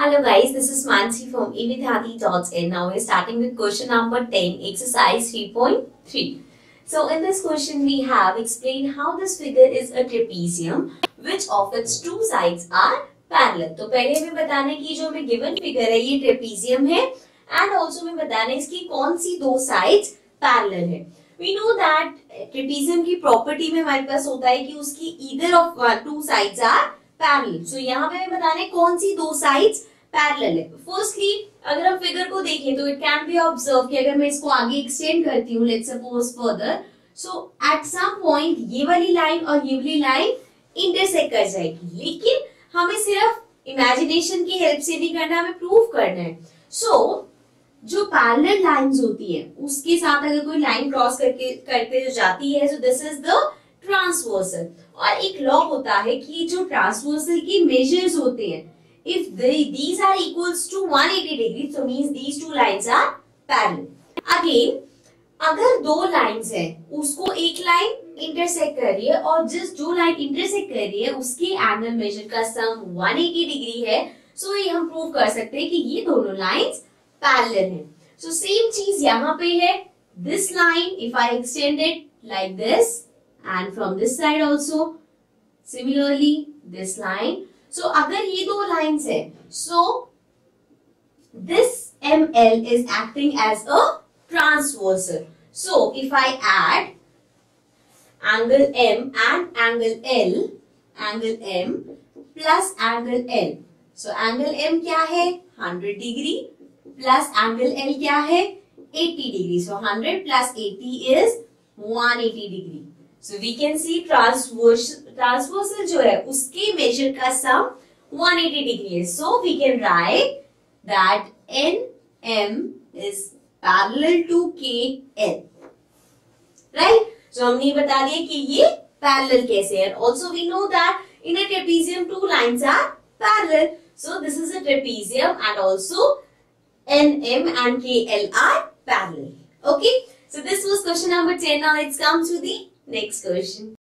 Hello guys, this is Mansi from evidhati.in. Now we're starting with question number 10, exercise 3.3. So in this question we have explained how this figure is a trapezium which of its two sides are parallel. तो पहले हमें बताने की जो हमें given figure है ये trapezium है and also हमें बताना है इसकी कौन सी दो sides parallel है. We know that trapezium की property में हमारे पास होता है कि उसकी either of two sides are parallel so so, यहाँ पे हमें बताने कौन सी दो साइड्स पैरेलल है। फर्स्टली अगर हम फिगर को देखें तो इट कैन बी ऑब्ज़र्व कि अगर मैं इसको आगे एक्सटेंड करती हूँ let's suppose further so at some point ये वाली लाइन और ये वाली लाइन इंटरसेक्ट कर जाएगी। लेकिन हमें सिर्फ़ इमेजिनेशन की हेल्प से नहीं करना हमें प्रूव करना है। सो so, जो पैरेलल लाइंस होती है उसके साथ अगर कोई लाइन क्रॉस करके करते जाती है so this is the transversal और एक लॉ होता है कि जो ट्रांसवर्सल की मेजर्स होते हैं if these are equals to 180 degree so means these two lines are parallel again अगर दो लाइंस है, उसको एक लाइन इंटरसेक्ट कर रही है और जिस जो लाइन इंटरसेक्ट कर रही है, उसके एंगल मेजर का सम 180 डिग्री है सो ये हम प्रूव कर सकते हैं कि ये दोनों लाइंस पैरेलल हैं. सो सेम चीज़ यहाँ पे है. This line if I extend it like this and from this side also similarly this line. So agar ye do lines hai so this ml is acting as a transversal. So if i add angle m and angle l angle m plus angle l. So angle m kya hai? 100 degree plus angle l kya hai? 80 degree. So 100 plus 80 is 180 degree so we can see transverse transversal जो है, उसके measure का sum 180 degree है। So we can write that N M is parallel to K L right so हमने बता दिया कि ये पैरेलल कैसे है। Also we know that in a trapezium two lines are parallel so this is a trapezium and also N M and K L are parallel okay? So this was question number 10 now let's come to the Next question.